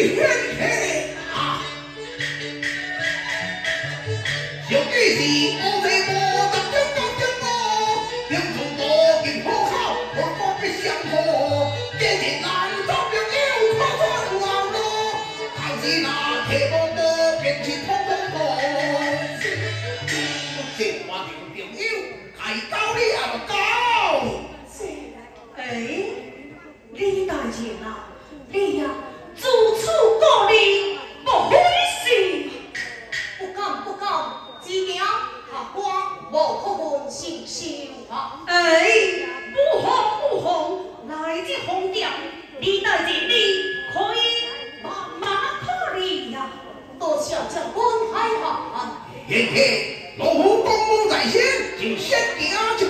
He hid 空调，你的日历可以马马克里呀、多谢这官太好！爷爷，老夫恭公在先，就先敬阿舅。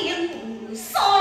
rindo. Só